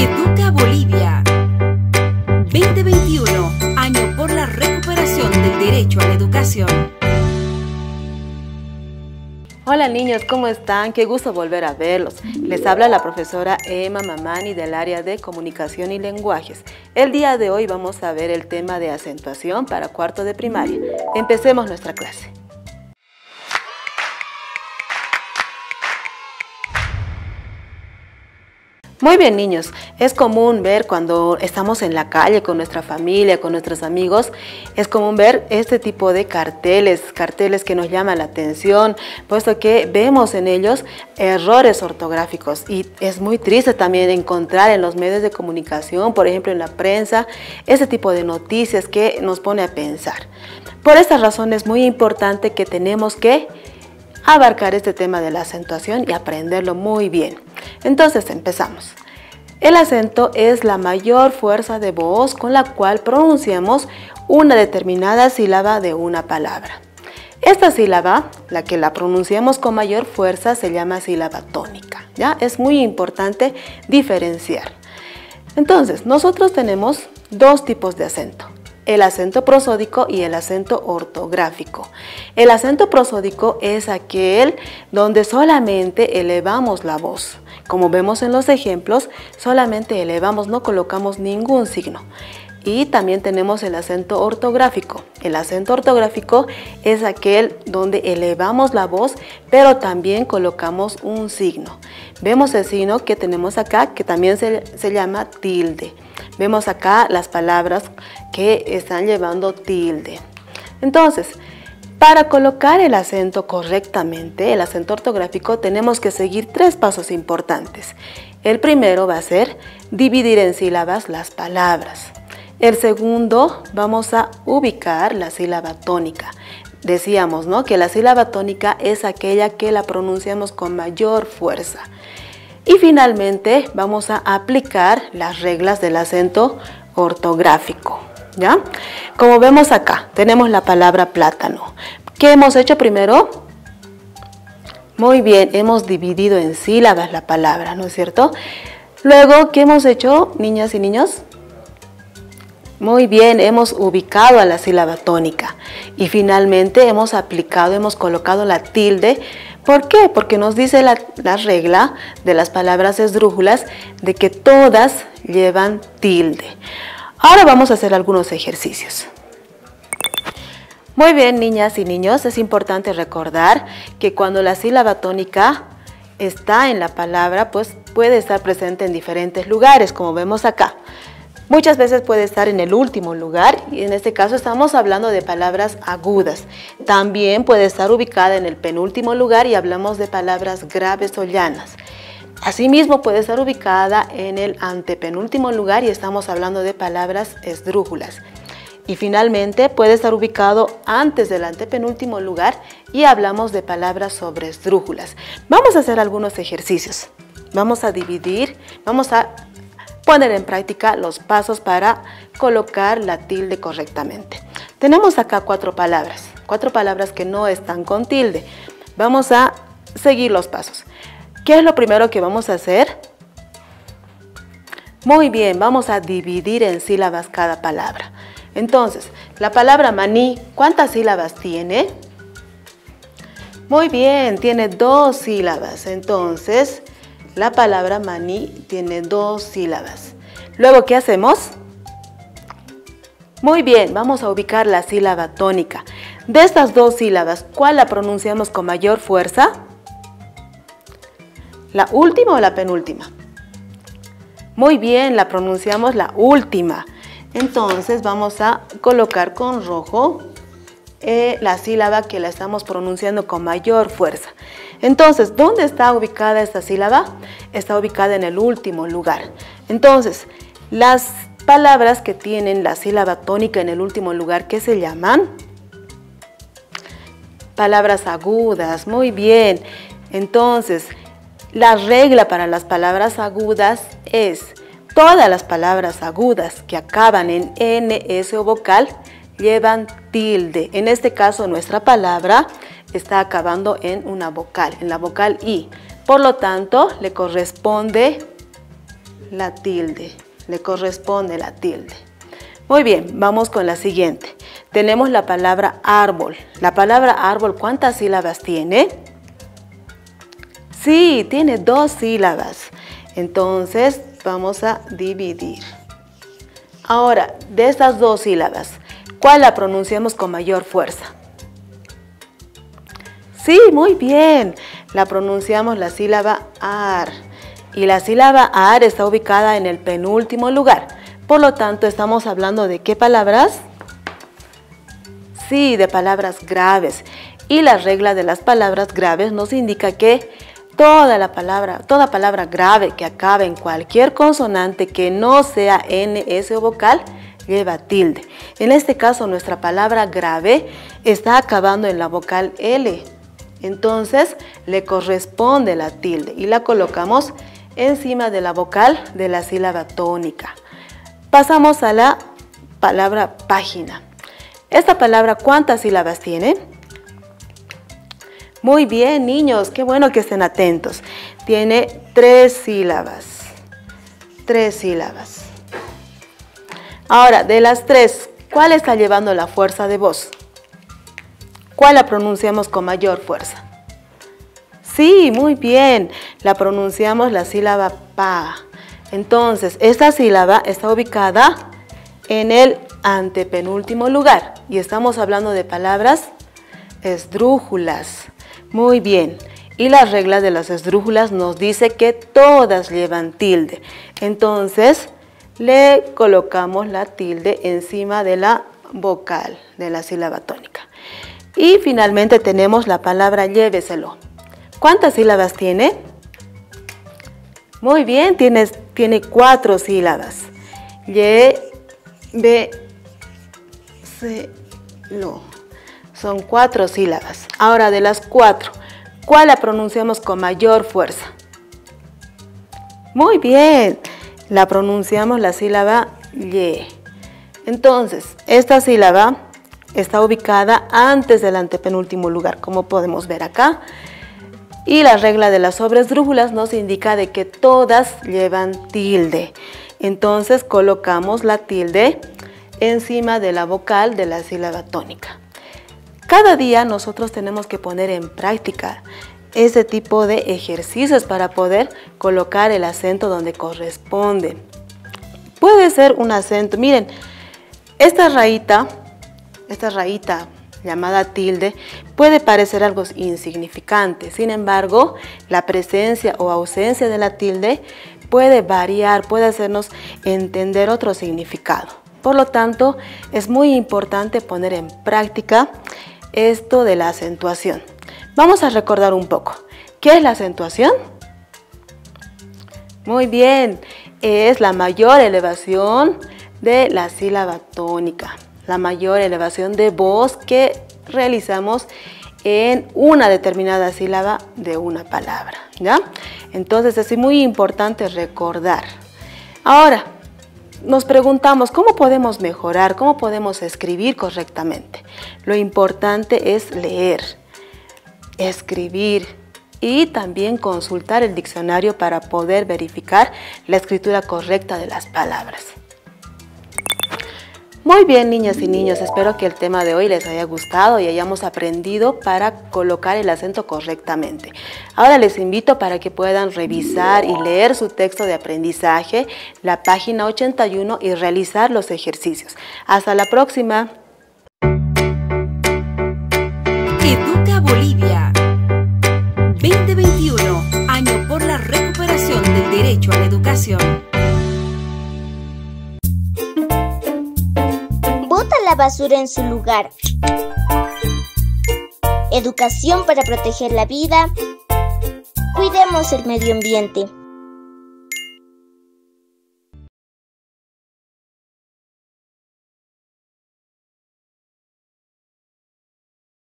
Educa Bolivia 2021, año por la recuperación del derecho a la educación. Hola niños, ¿cómo están? Qué gusto volver a verlos. Les habla la profesora Emma Mamani del área de comunicación y lenguajes. El día de hoy vamos a ver el tema de acentuación para cuarto de primaria. Empecemos nuestra clase. Muy bien niños, es común ver cuando estamos en la calle con nuestra familia, con nuestros amigos, es común ver este tipo de carteles, carteles que nos llaman la atención, puesto que vemos en ellos errores ortográficos y es muy triste también encontrar en los medios de comunicación, por ejemplo en la prensa, ese tipo de noticias que nos pone a pensar. Por esta razón es muy importante que tenemos que abarcar este tema de la acentuación y aprenderlo muy bien. Entonces empezamos. El acento es la mayor fuerza de voz con la cual pronunciamos una determinada sílaba de una palabra. Esta sílaba, la que la pronunciamos con mayor fuerza, se llama sílaba tónica. ¿ya? Es muy importante diferenciar. Entonces, nosotros tenemos dos tipos de acento el acento prosódico y el acento ortográfico. El acento prosódico es aquel donde solamente elevamos la voz. Como vemos en los ejemplos, solamente elevamos, no colocamos ningún signo. Y también tenemos el acento ortográfico. El acento ortográfico es aquel donde elevamos la voz, pero también colocamos un signo. Vemos el signo que tenemos acá, que también se, se llama tilde. Vemos acá las palabras que están llevando tilde. Entonces, para colocar el acento correctamente, el acento ortográfico, tenemos que seguir tres pasos importantes. El primero va a ser dividir en sílabas las palabras. El segundo, vamos a ubicar la sílaba tónica. Decíamos, ¿no? Que la sílaba tónica es aquella que la pronunciamos con mayor fuerza. Y finalmente vamos a aplicar las reglas del acento ortográfico. ¿Ya? Como vemos acá, tenemos la palabra plátano. ¿Qué hemos hecho primero? Muy bien, hemos dividido en sílabas la palabra, ¿no es cierto? Luego, ¿qué hemos hecho, niñas y niños? Muy bien, hemos ubicado a la sílaba tónica. Y finalmente hemos aplicado, hemos colocado la tilde ¿Por qué? Porque nos dice la, regla de las palabras esdrújulas de que todas llevan tilde. Ahora vamos a hacer algunos ejercicios. Muy bien, niñas y niños, es importante recordar que cuando la sílaba tónica está en la palabra, pues puede estar presente en diferentes lugares, como vemos acá. Muchas veces puede estar en el último lugar y en este caso estamos hablando de palabras agudas. También puede estar ubicada en el penúltimo lugar y hablamos de palabras graves o llanas. Asimismo puede estar ubicada en el antepenúltimo lugar y estamos hablando de palabras esdrújulas. Y finalmente puede estar ubicado antes del antepenúltimo lugar y hablamos de palabras sobre esdrújulas. Vamos a hacer algunos ejercicios. Vamos a dividir, vamos a poner en práctica los pasos para colocar la tilde correctamente. Tenemos acá cuatro palabras, cuatro palabras que no están con tilde. Vamos a seguir los pasos. ¿Qué es lo primero que vamos a hacer? Muy bien, vamos a dividir en sílabas cada palabra. Entonces, la palabra maní, ¿cuántas sílabas tiene? Muy bien, tiene dos sílabas. Entonces, la palabra maní tiene dos sílabas. Luego, ¿qué hacemos? Muy bien, vamos a ubicar la sílaba tónica. De estas dos sílabas, ¿cuál la pronunciamos con mayor fuerza? ¿La última o la penúltima? Muy bien, la pronunciamos la última. Entonces vamos a colocar con rojo eh, la sílaba que la estamos pronunciando con mayor fuerza. Entonces, ¿dónde está ubicada esta sílaba? Está ubicada en el último lugar. Entonces, las palabras que tienen la sílaba tónica en el último lugar, ¿qué se llaman? Palabras agudas, muy bien. Entonces, la regla para las palabras agudas es todas las palabras agudas que acaban en N, S o vocal llevan tilde. En este caso, nuestra palabra está acabando en una vocal, en la vocal I. Por lo tanto, le corresponde la tilde, le corresponde la tilde. Muy bien, vamos con la siguiente. Tenemos la palabra árbol. La palabra árbol, ¿cuántas sílabas tiene? Sí, tiene dos sílabas. Entonces, vamos a dividir. Ahora, de estas dos sílabas, ¿cuál la pronunciamos con mayor fuerza? Sí, muy bien. La pronunciamos la sílaba ar. Y la sílaba ar está ubicada en el penúltimo lugar. Por lo tanto, estamos hablando de qué palabras? Sí, de palabras graves. Y la regla de las palabras graves nos indica que toda la palabra, toda palabra grave que acabe en cualquier consonante que no sea N, S o vocal, lleva tilde. En este caso, nuestra palabra grave está acabando en la vocal L. Entonces, le corresponde la tilde y la colocamos encima de la vocal de la sílaba tónica. Pasamos a la palabra página. Esta palabra, ¿cuántas sílabas tiene? Muy bien, niños, qué bueno que estén atentos. Tiene tres sílabas. Tres sílabas. Ahora, de las tres, ¿cuál está llevando la fuerza de voz? ¿Cuál la pronunciamos con mayor fuerza? Sí, muy bien. La pronunciamos la sílaba pa. Entonces, esta sílaba está ubicada en el antepenúltimo lugar y estamos hablando de palabras esdrújulas. Muy bien. Y la regla de las esdrújulas nos dice que todas llevan tilde. Entonces, le colocamos la tilde encima de la vocal de la sílaba tónica. Y finalmente tenemos la palabra lléveselo. ¿Cuántas sílabas tiene? Muy bien, tiene, tiene cuatro sílabas. Ye, be, se, lo. Son cuatro sílabas. Ahora, de las cuatro, ¿cuál la pronunciamos con mayor fuerza? Muy bien, la pronunciamos la sílaba ye. Entonces, esta sílaba está ubicada antes del antepenúltimo lugar, como podemos ver acá. Y la regla de las sobresdrújulas nos indica de que todas llevan tilde. Entonces colocamos la tilde encima de la vocal de la sílaba tónica. Cada día nosotros tenemos que poner en práctica ese tipo de ejercicios para poder colocar el acento donde corresponde. Puede ser un acento, miren, esta rayita, esta rayita llamada tilde, puede parecer algo insignificante. Sin embargo, la presencia o ausencia de la tilde puede variar, puede hacernos entender otro significado. Por lo tanto, es muy importante poner en práctica esto de la acentuación. Vamos a recordar un poco. ¿Qué es la acentuación? Muy bien, es la mayor elevación de la sílaba tónica la mayor elevación de voz que realizamos en una determinada sílaba de una palabra, ¿ya? Entonces es muy importante recordar. Ahora, nos preguntamos, ¿cómo podemos mejorar? ¿Cómo podemos escribir correctamente? Lo importante es leer, escribir y también consultar el diccionario para poder verificar la escritura correcta de las palabras. Muy bien, niñas y niños, espero que el tema de hoy les haya gustado y hayamos aprendido para colocar el acento correctamente. Ahora les invito para que puedan revisar y leer su texto de aprendizaje, la página 81 y realizar los ejercicios. Hasta la próxima. Educa Bolivia 2021, año por la recuperación del derecho a la educación. La basura en su lugar. Educación para proteger la vida. Cuidemos el medio ambiente.